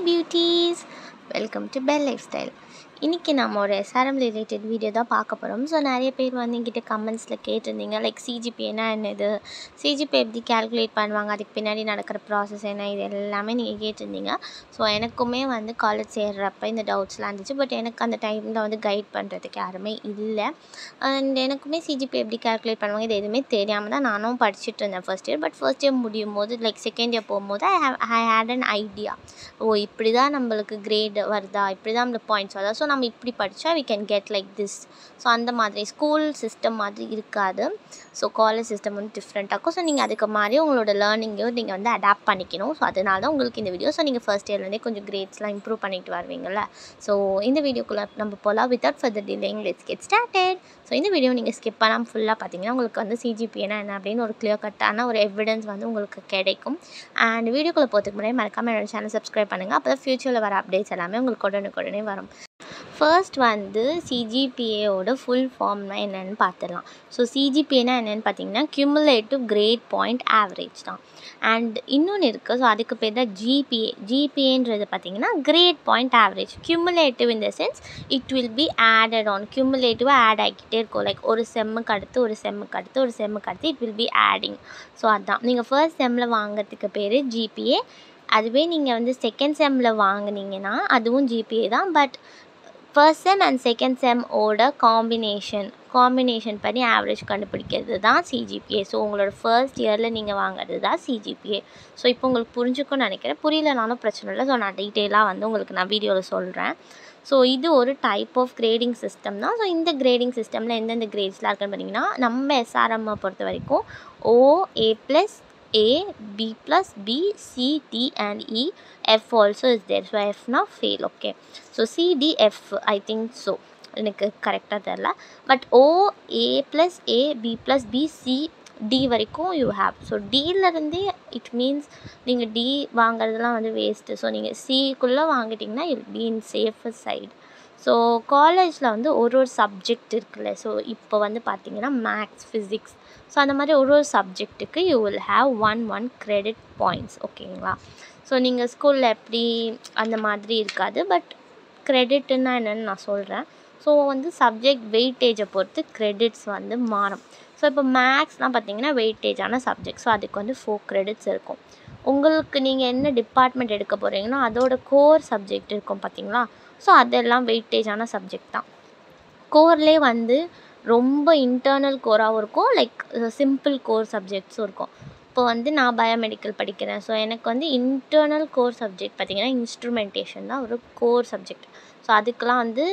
Beauties welcome to bell lifestyle இன்றைக்கி நம்ம ஒரு எஸ்ஆர்எம் ரிலேட்டட் வீடியோ தான் பார்க்க போகிறோம் ஸோ நிறைய பேர் வந்து என்கிட்ட கமெண்ட்ஸில் கேட்டிருந்தீங்க. லைக் சிஜிபிஏனா என்னது? சிஜிபி எப்படி கால்குலேட் பண்ணுவாங்க? அதுக்கு பின்னாடி நடக்கிற ப்ராசஸ் என்ன? இது எல்லாமே நீங்கள் கேட்டிருந்தீங்க. ஸோ எனக்குமே வந்து காலேஜ் சேர்றப்ப இந்த டவுட்ஸ்லாம் இருந்துச்சு. பட் எனக்கு அந்த டைமில் வந்து கைட் பண்ணுறதுக்கு யாருமே இல்லை. அண்ட் எனக்குமே சிஜிபி எப்படி கேல்குலேட் பண்ணுவாங்க இது எதுவுமே தெரியாமல் தான் நானும் படிச்சுட்டு இருந்தேன் first year but first year முடியும் போது லைக் செகண்ட் இயர் போகும்போது I have I had an idea ஓ இப்படி தான் நம்மளுக்கு கிரேட் வருதா? இப்படி தான் நம்மளுக்கு பாயிண்ட்ஸ் வருதா? ஸோ நம்ம இப்படி படித்தா we can get like this so அந்த மாதிரி ஸ்கூல் சிஸ்டம் மாதிரி இருக்காது. ஸோ காலேஜ் சிஸ்டம் வந்து டிஃப்ரெண்ட்டாக இருக்கும். ஸோ நீங்கள் அதுக்கு மாதிரி உங்களோட லேர்னிங்கையும் நீங்கள் வந்து அடாப்ட் பண்ணிக்கணும். ஸோ அதனால தான் உங்களுக்கு இந்த வீடியோ ஸோ நீங்கள் ஃபர்ஸ்ட் இயர்லேருந்தே கொஞ்சம் கிரேட்ஸ்லாம் இம்ப்ரூவ் பண்ணிட்டு வருவீங்கள்ல ஸோ இந்த வீடியோக்குள்ளே நம்ம போகலாம் without further delaying let's get started so இந்த வீடியோ நீங்கள் ஸ்கிப் பண்ணாமல் ஃபுல்லாக பார்த்தீங்கன்னா உங்களுக்கு வந்து சிஜிபிஏனா என்ன அப்படின்னு ஒரு கிளியர் கட்டான ஒரு எவிடன்ஸ் வந்து உங்களுக்கு கிடைக்கும். அண்ட் வீடியோக்குள்ளே போகிறதுக்கு முன்னாடி மறக்காமல் என்னோடய சேனல் சப்ஸ்கிரைப் பண்ணுங்கள் அப்போ தான் ஃப்யூச்சரில் வர அப்டேட்ஸ் எல்லாமே உங்களுக்கு உடனுக்குடனே வரும். ஃபர்ஸ்ட் வந்து சிஜிபிஏவோட ஃபுல் ஃபார்ம்னா என்னென்னு பார்த்துடலாம். ஸோ சிஜிபிஏனா என்னென்னு பார்த்தீங்கன்னா கியூமுலேட்டிவ் கிரேட் பாயிண்ட் ஆவரேஜ் தான். அண்ட் இன்னொன்று இருக்குது ஸோ அதுக்கு பேர் தான் ஜிபிஏ ஜிபிஏன்றது பார்த்தீங்கன்னா grade point average cumulative in the sense it will be added on கியூமுலேட்டிவாக add ஆகிக்கிட்டே இருக்கும். லைக் ஒரு செம்முக்கு அடுத்து ஒரு செம்முக்கு அடுத்து ஒரு செம்முக்கு அடுத்து it will be adding so அதுதான் நீங்கள் ஃபர்ஸ்ட் செம்மில் வாங்குறதுக்கு பேர் ஜிபிஏ அதுவே நீங்கள் வந்து செகண்ட் செம்மில் வாங்குனீங்கன்னா அதுவும் ஜிபிஏ தான். But first sem and second செம்மோட combination combination பண்ணி ஆவரேஜ் கண்டுபிடிக்கிறது தான் சிஜிபிஏ ஸோ உங்களோட ஃபர்ஸ்ட் இயரில் நீங்கள் வாங்குறது தான் சிஜிபிஏ ஸோ இப்போ உங்களுக்கு புரிஞ்சுக்கும்னு நினைக்கிறேன். புரியலனாலும் பிரச்சனை இல்லை. ஸோ நான் டீட்டெயிலாக வந்து உங்களுக்கு நான் வீடியோவில் சொல்கிறேன் ஸோ இது ஒரு டைப் ஆஃப் கிரேடிங் சிஸ்டம் தான். ஸோ இந்த கிரேடிங் சிஸ்டமில் எந்தெந்த கிரேட்ஸ்லாம் இருக்குன்னு பார்த்தீங்கன்னா நம்ம எஸ்ஆர்எம்மை பொறுத்த வரைக்கும் O A plus A, B plus B, C, D and E. F also is there. So F now fail. Okay. So C, D, F. I think so. எனக்கு கரெக்டாக தெரில but O A plus A B plus B C D வரைக்கும் you have so டியிலருந்தே it means நீங்கள் D வாங்குறதுலாம் வந்து waste so நீங்கள் சிக்குள்ளே வாங்கிட்டிங்கன்னா will be in safest side so காலேஜில் வந்து ஒரு ஒரு சப்ஜெக்ட் இருக்குல்ல. ஸோ இப்போ வந்து பார்த்தீங்கன்னா மேக்ஸ் ஃபிசிக்ஸ் ஸோ அந்த மாதிரி ஒரு ஒரு சப்ஜெக்ட்டுக்கு you will have one one credit points ஓகேங்களா ஸோ நீங்கள் ஸ்கூலில் எப்படி அந்த மாதிரி இருக்காது. பட் க்ரெடிட்டுன்னா என்னென்னு நான் சொல்கிறேன் ஸோ வந்து சப்ஜெக்ட் வெயிட்டேஜை பொறுத்து க்ரெடிட்ஸ் வந்து மாறும். ஸோ இப்போ மேக்ஸ்லாம் பார்த்தீங்கன்னா வெயிட்டேஜான சப்ஜெக்ட் ஸோ அதுக்கு வந்து ஃபோர் க்ரெடிட்ஸ் இருக்கும். உங்களுக்கு நீங்கள் என்ன டிபார்ட்மெண்ட் எடுக்க போகிறீங்கன்னா அதோட கோர் சப்ஜெக்ட் இருக்கும் பார்த்தீங்களா ஸோ அதெல்லாம் வெயிட்டேஜான சப்ஜெக்ட் தான். கோர்லே வந்து ரொம்ப இன்டர்னல் கோராகவும் இருக்கும். லைக் சிம்பிள் கோர் சப்ஜெக்ட்ஸும் இருக்கும். இப்போ வந்து நான் பயோமெடிக்கல் படிக்கிறேன். ஸோ எனக்கு வந்து இன்டர்னல் கோர் சப்ஜெக்ட் பார்த்திங்கன்னா இன்ஸ்ட்ருமெண்டேஷன் தான் ஒரு கோர் சப்ஜெக்ட் ஸோ அதுக்கெலாம் வந்து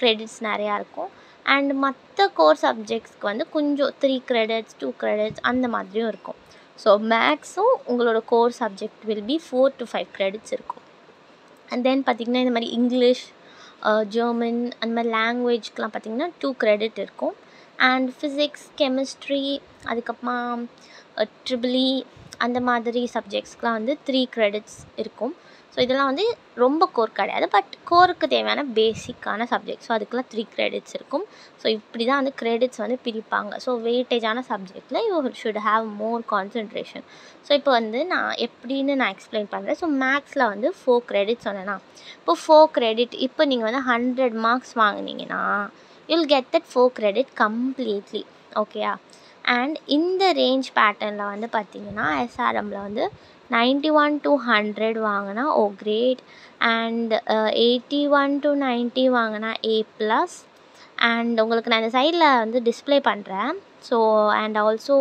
க்ரெடிட்ஸ் நிறையா இருக்கும். அண்ட் மற்ற கோர் சப்ஜெக்ட்ஸ்க்கு வந்து கொஞ்சம் த்ரீ க்ரெடிட்ஸ் டூ க்ரெடிட்ஸ் அந்த மாதிரியும் இருக்கும். ஸோ மேக்ஸும் உங்களோட core subject will be four to five credits இருக்கும். அண்ட் தென் பார்த்திங்கன்னா இந்த மாதிரி இங்கிலீஷ் ஜெர்மன் uh, அந்த மாதிரி லாங்குவேஜ்க்கெலாம் பார்த்திங்கன்னா டூ க்ரெடிட் இருக்கும். அண்ட் ஃபிசிக்ஸ் கெமிஸ்ட்ரி அதுக்கப்புறமா uh, ட்ரிபிளி அந்த மாதிரி சப்ஜெக்ட்ஸ்க்கெலாம் வந்து த்ரீ க்ரெடிட்ஸ் இருக்கும். ஸோ இதெல்லாம் வந்து ரொம்ப கோர் கிடையாது பட் கோருக்கு தேவையான பேசிக்கான சப்ஜெக்ட் ஸோ அதுக்கெலாம் த்ரீ க்ரெடிட்ஸ் இருக்கும். ஸோ இப்படி தான் வந்து க்ரெடிட்ஸ் வந்து பிரிப்பாங்க. ஸோ வெயிட்டேஜான சப்ஜெக்டில் you should have more concentration so இப்போ வந்து நான் எப்படின்னு நான் எக்ஸ்பிளைன் பண்ணுறேன் ஸோ மேக்ஸில் வந்து ஃபோர் க்ரெடிட் சொன்னேன்னா இப்போ ஃபோர் க்ரெடிட் இப்போ நீங்கள் வந்து ஹண்ட்ரட் மார்க்ஸ் வாங்கினீங்கன்னா you'll get that four credit completely ஓகேயா அண்ட் இந்த ரேஞ்ச் பேட்டர்னில் வந்து பார்த்திங்கன்னா எஸ்ஆர்எம்மில் வந்து நைன்ட்டி ஒன் டு ஹண்ட்ரட் வாங்கினா O grade and eighty one to ninety வாங்கினா ஏ ப்ளஸ் அண்ட் உங்களுக்கு நான் இந்த சைடில் வந்து டிஸ்பிளே பண்ணுறேன் so and also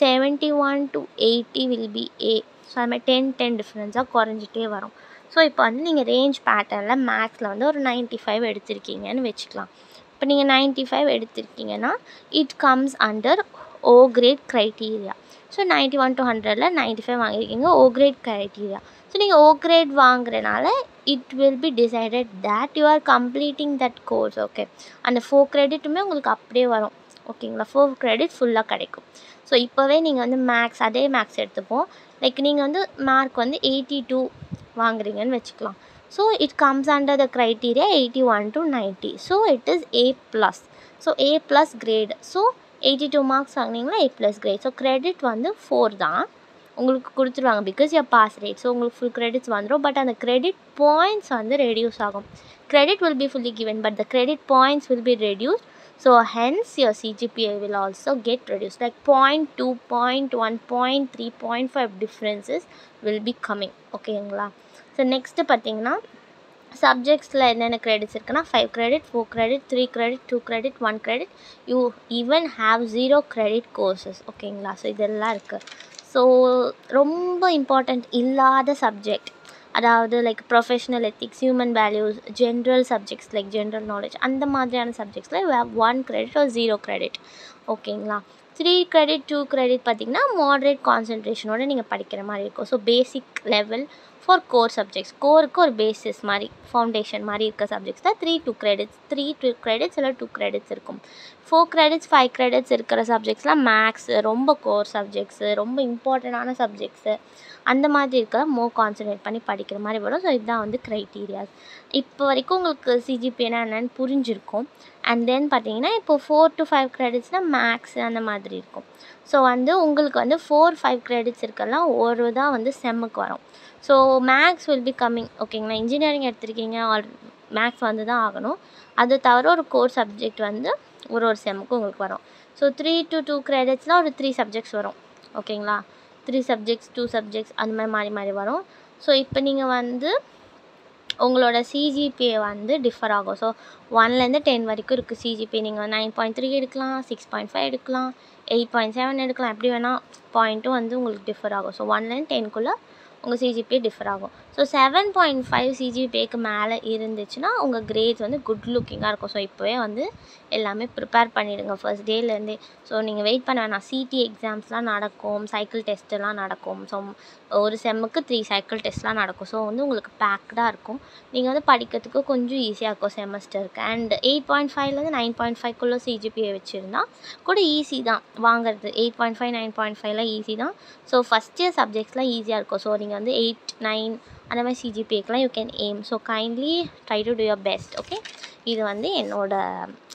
seventy one to eighty will be A so அது மாதிரி டென் டென் டிஃப்ரென்ஸாக குறைஞ்சிட்டே வரும். ஸோ இப்போ வந்து நீங்கள் ரேஞ்ச் பேட்டர்னில் மேக்ஸில் வந்து ஒரு நைன்ட்டி ஃபைவ் எடுத்திருக்கீங்கன்னு வச்சுக்கலாம். இப்போ நீங்கள் ninety five எடுத்திருக்கீங்கன்னா it comes under O grade criteria so ninety one to ஹண்ட்ரடில் நைன்ட்டி ஃபைவ் வாங்கியிருக்கீங்க. ஓ கிரேட் க்ரைட்டீரியா ஸோ நீங்கள் O grade வாங்குறனால it will be decided that you are completing that course okay அந்த four க்ரெடிட்டுமே உங்களுக்கு அப்படியே வரும். ஓகேங்களா four credit ஃபுல்லாக கிடைக்கும். ஸோ இப்போவே நீங்கள் வந்து மேக்ஸ் அதே மேக்ஸ் எடுத்துப்போம். லைக் நீங்கள் வந்து மார்க் வந்து எயிட்டி டூ வாங்குறீங்கன்னு வச்சுக்கலாம். So it comes under the criteria eighty one to ninety so it is A plus so A plus grade so eighty two marks வாங்கினீங்களா eight plus grade so credit வந்து four தான். உங்களுக்கு கொடுத்துருவாங்க because yeah pass rate so உங்களுக்கு full credits வந்துடும் but அந்த credit points வந்து reduce ஆகும். Credit will be fully given but the credit points will be reduce so hence your CGPI will also get reduce like point two point one point three point five differences will be coming ஓகேங்களா so next பார்த்தீங்கன்னா சப்ஜெக்ட்ஸில் என்னென்ன credits இருக்குன்னா five credit four credit three credit two credit one credit you even have zero credit courses ஓகேங்களா so இதெல்லாம் இருக்குது so ரொம்ப important இல்லாத சப்ஜெக்ட் அதாவது like professional ethics human values general subjects like general knowledge அந்த மாதிரியான சப்ஜெக்ட்ஸில் யூ ஹேவ் ஒன் கிரெடிட் ஒரு ஜீரோ கிரெடிட் ஓகேங்களா த்ரீ கிரெடிட் டூ கிரெடிட் பார்த்திங்கன்னா மாட்ரேட் கான்சன்ட்ரேஷனோட நீங்கள் படிக்கிற மாதிரி இருக்கும். So basic level for core subjects கோருக்கு ஒரு பேசிஸ் மாதிரி ஃபவுண்டேஷன் மாதிரி இருக்க சப்ஜெக்ட்ஸ் தான் three two credits three two credits இல்லை டூ கிரெடிட்ஸ் இருக்கும். ஃபோர் கிரெடிட்ஸ் ஃபைவ் கிரெடிட்ஸ் இருக்கிற சப்ஜெக்ட்ஸ்லாம் மேக்ஸு ரொம்ப கோர் சப்ஜெக்ட்ஸு ரொம்ப இம்பார்ட்டண்ட்டான சப்ஜெக்ட்ஸு அந்த மாதிரி இருக்க மோர் கான்சன்ட்ரேட் பண்ணி படிக்கிற மாதிரி வரும். ஸோ இதுதான் வந்து க்ரைட்டீரியாஸ் இப்போ வரைக்கும் உங்களுக்கு சிஜிபினா என்னென்னு புரிஞ்சிருக்கும். அண்ட் தென் பார்த்தீங்கன்னா இப்போ ஃபோர் டு ஃபைவ் கிரெடிட்ஸ்னால் மேக்ஸ் அந்த மாதிரி இருக்கும். ஸோ வந்து உங்களுக்கு வந்து ஃபோர் ஃபைவ் கிரெடிட்ஸ் இருக்கெல்லாம் ஒரு தான் வந்து செம்முக்கு வரும். So maths will be coming ஓகேங்களா இன்ஜினியரிங் எடுத்திருக்கீங்க. ஆல் மேக்ஸ் வந்து தான் ஆகணும். அது தவிர ஒரு கோர் சப்ஜெக்ட் வந்து ஒரு ஒரு செம்முக்கு உங்களுக்கு வரும். ஸோ த்ரீ டு டூ கிரெடிட்ஸ்லாம் ஒரு த்ரீ சப்ஜெக்ட்ஸ் வரும். ஓகேங்களா த்ரீ சப்ஜெக்ட்ஸ் டூ சப்ஜெக்ட்ஸ் அந்த மாதிரி மாறி மாறி வரும். ஸோ இப்போ நீங்கள் வந்து உங்களோட சிஜிபிஏ வந்து டிஃபர் ஆகும். ஸோ ஒன்லேருந்து டென் வரைக்கும் இருக்குது சிஜிபிஏ நீங்கள் நைன் பாயிண்ட் த்ரீ எடுக்கலாம் சிக்ஸ் பாயிண்ட் ஃபைவ் எடுக்கலாம் எயிட் பாயிண்ட் செவன் எடுக்கலாம். எப்படி வேணால் பாயிண்ட்டும் வந்து உங்களுக்கு டிஃபர் ஆகும். ஸோ ஒன்லேருந்து டென்க்குள்ளே உங்கள் சிஜிபிஏ டிஃபர் ஆகும். ஸோ செவன் பாயிண்ட் ஃபைவ் சிஜிபிஏக்கு மேலே இருந்துச்சுன்னா உங்கள் கிரேட்ஸ் வந்து குட் லுக்கிங்காக இருக்கும். ஸோ இப்போவே வந்து எல்லாமே ப்ரிப்பேர் பண்ணிவிடுங்க ஃபர்ஸ்ட் டேலேருந்தே ஸோ நீங்கள் வெயிட் பண்ண வேணாம். சிடி எக்ஸாம்ஸ்லாம் நடக்கும். சைக்கிள் டெஸ்ட்டெல்லாம் நடக்கும். ஸோ ஒரு செம்முக்கு த்ரீ சைக்கிள் டெஸ்ட்லாம் நடக்கும். ஸோ வந்து உங்களுக்கு பேக்டாக இருக்கும். நீங்கள் வந்து படிக்கிறதுக்கு கொஞ்சம் ஈஸியாக இருக்கும் செமஸ்டருக்கு அண்ட் எயிட் பாயிண்ட் ஃபைவ்லேருந்து நைன் பாயிண்ட் ஃபைவ்க்குள்ளே சிஜிபிஏ வச்சுருந்தா கூட ஈஸி தான். வாங்குறது. Eight point five nine point ஃபைவ்லாம் easy தான். ஸோ ஃபஸ்ட் இயர் சப்ஜெக்ட்ஸ்லாம் ஈஸியாக இருக்கும். ஸோ நீங்கள் வந்து எயிட் நைன் அந்த மாதிரி சிஜிபிஏக்கெலாம் you can aim so kindly try to do your best okay இது வந்து என்னோட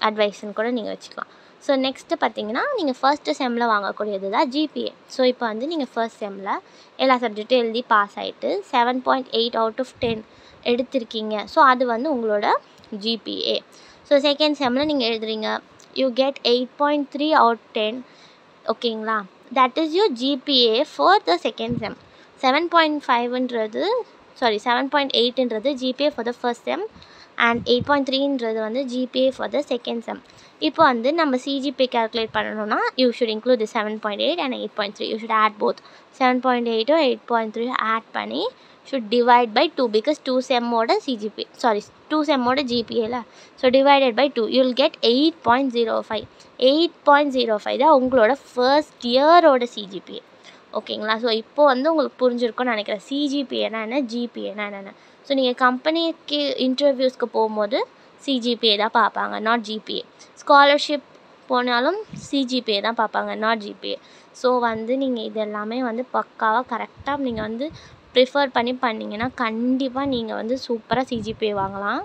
அட்வைஸ்ன்னு கூட நீங்கள் வச்சுக்கலாம். ஸோ நெக்ஸ்ட்டு பார்த்தீங்கன்னா நீங்கள் ஃபர்ஸ்ட்டு செம்மில் வாங்கக்கூடியது தான் ஜிபிஏ ஸோ இப்போ வந்து நீங்கள் ஃபர்ஸ்ட் செம்மில் எல்லா சப்ஜெக்ட்டும் எழுதி பாஸ் ஆகிட்டு seven point eight out of ten எடுத்திருக்கீங்க. ஸோ அது வந்து உங்களோட ஜிபிஏ ஸோ செகண்ட் செம்மில் நீங்கள் எழுதுறீங்க you get eight point three out ten ஓகேங்களா that is your GPA for the second sem seven point ஃபைவ்ன்றது sorry seven point எயிட்ன்றது GPA for the first sem and eight point த்ரீன்றது வந்து GPA for the second sem இப்போ வந்து நம்ம CGPA calculate பண்ணணும்னா you should include seven point eight and eight point three you should add both seven point எயிட்டோ eight point three add பண்ணி should divide by two because two செம்மோட CGP sorry two செம்மோட ஜிபிஏல so divided by two you'll get eight point zero five eight point zero five தான் உங்களோட first இயரோட CGPA ஓகேங்களா? So இப்போ வந்து உங்களுக்கு புரிஞ்சிருக்கும்னு நினைக்கிறேன். சிஜிபிஏனா என்ன? ஜிபிஏனா என்னென்ன? ஸோ நீங்கள் கம்பெனிக்கு இன்டர்வியூஸ்க்கு போகும்போது சிஜிபிஏ தான் பார்ப்பாங்க நாட் ஜிபிஏ ஸ்காலர்ஷிப் போனாலும் சிஜிபிஏ தான் பார்ப்பாங்க நாட் ஜிபிஏ ஸோ வந்து நீங்கள் இது எல்லாமே வந்து பக்காவாக கரெக்டாக நீங்கள் வந்து ப்ரிஃபர் பண்ணி பண்ணிங்கன்னா கண்டிப்பாக நீங்கள் வந்து சூப்பராக சிஜிபிஏ வாங்கலாம்.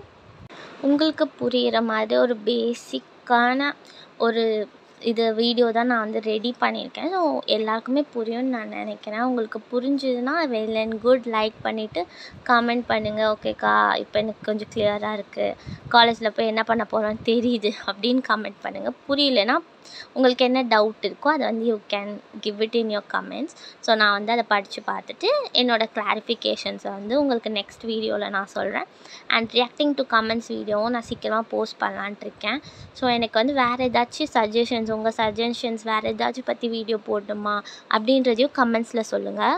உங்களுக்கு புரிகிற மாதிரி ஒரு பேசிக்கான ஒரு இது வீடியோ தான் நான் வந்து ரெடி பண்ணியிருக்கேன். ஸோ எல்லாருக்குமே புரியும்னு நான் நினைக்கிறேன். உங்களுக்கு புரிஞ்சுதுன்னா வெல் அண்ட் குட் லைக் பண்ணிவிட்டு கமெண்ட் பண்ணுங்கள் ஓகேக்கா இப்போ எனக்கு கொஞ்சம் கிளியராக இருக்குது காலேஜில் போய் என்ன பண்ண போகிறோன்னு தெரியுது அப்படின்னு கமெண்ட் பண்ணுங்கள் புரியலன்னா உங்களுக்கு என்ன டவுட் இருக்கோ அதை வந்து you can give it in your comments so நான் வந்து அதை படித்து பார்த்துட்டு என்னோடய கிளாரிஃபிகேஷன்ஸை வந்து உங்களுக்கு நெக்ஸ்ட் வீடியோவில் நான் சொல்கிறேன் அண்ட் ரியாக்டிங் டு கமெண்ட்ஸ் வீடியோவும் நான் சீக்கிரமாக போஸ்ட் பண்ணலான்ட்டு இருக்கேன். ஸோ எனக்கு வந்து வேறு ஏதாச்சும் சஜஷன்ஸ் உங்கள் சஜஷன்ஸ் வேறு ஏதாச்சும் பற்றி வீடியோ போடணுமா அப்படின்றதையும் கமெண்ட்ஸில் சொல்லுங்கள்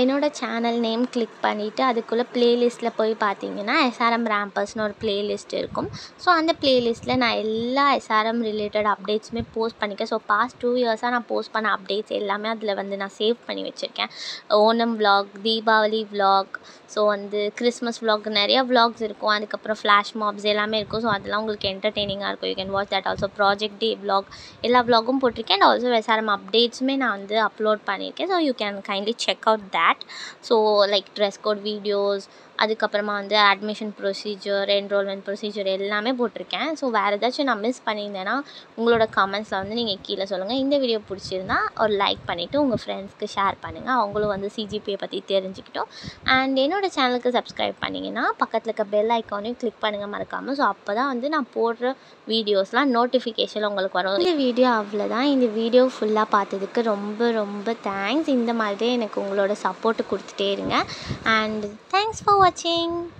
என்னோடய சேனல் நேம் கிளிக் பண்ணிவிட்டு அதுக்குள்ளே ப்ளேலிஸ்ட்டில் போய் பார்த்தீங்கன்னா எஸ்ஆர்எம் ரேம்பர்ஸ்னு ஒரு ப்ளேலிஸ்ட் இருக்கும். ஸோ அந்த ப்ளேலிஸ்ட்டில் நான் எல்லா எஸ்ஆர்எம் ரிலேட்டட் அப்டேட்ஸுமே போஸ்ட் பண்ணியிருக்கேன் ஸோ பாஸ்ட் டூ இயர்ஸாக நான் போஸ்ட் பண்ண அப்டேட்ஸ் எல்லாமே அதில் வந்து நான் சேவ் பண்ணி வச்சுருக்கேன். Onam vlog Deepavali vlog so வந்து கிறிஸ்மஸ் விலாக் நிறையா விலாக்ஸ் இருக்கும். அதுக்கப்புறம் ஃப்ளாஷ் மாப்ஸ் எல்லாமே இருக்கும். ஸோ அதெல்லாம் உங்களுக்கு என்டர்டெய்னிங்காக இருக்கும். You can watch that also project day vlog எல்லா விலாகும் போட்டிருக்கேன். அண்ட் ஆல்சோ எஸ்ஆர்எம் அப்டேட்ஸுமே நான் வந்து அப்லோட் பண்ணியிருக்கேன் so you can kindly check out that. So like dress code videos அதுக்கப்புறமா வந்து அட்மிஷன் ப்ரொசீஜர் என்ரோல்மெண்ட் ப்ரொசீஜர் எல்லாமே போட்டிருக்கேன். ஸோ வேறு ஏதாச்சும் நான் மிஸ் பண்ணியிருந்தேன்னா உங்களோட கமெண்ட்ஸில் வந்து நீங்கள் கீழே சொல்லுங்கள் இந்த வீடியோ பிடிச்சிருந்தா ஒரு லைக் பண்ணிவிட்டு உங்கள் ஃப்ரெண்ட்ஸ்க்கு ஷேர் பண்ணுங்கள் அவங்களும் வந்து சிஜிபியை பற்றி தெரிஞ்சுக்கிட்டோம். அண்ட் என்னோடய சேனலுக்கு சப்ஸ்கிரைப் பண்ணிங்கன்னா பக்கத்தில் இருக்க பெல் ஐக்கானையும் கிளிக் பண்ணுங்கள் மறக்காமல் ஸோ அப்போ தான் வந்து நான் போடுற வீடியோஸ்லாம் நோட்டிஃபிகேஷன் உங்களுக்கு வரும். இந்த வீடியோ அவ்வளோதான் இந்த வீடியோ ஃபுல்லாக பார்த்ததுக்கு ரொம்ப ரொம்ப தேங்க்ஸ் இந்த மாதிரி எனக்கு உங்களோட சப்போர்ட்டு கொடுத்துட்டே இருங்க. And thanks for 亲。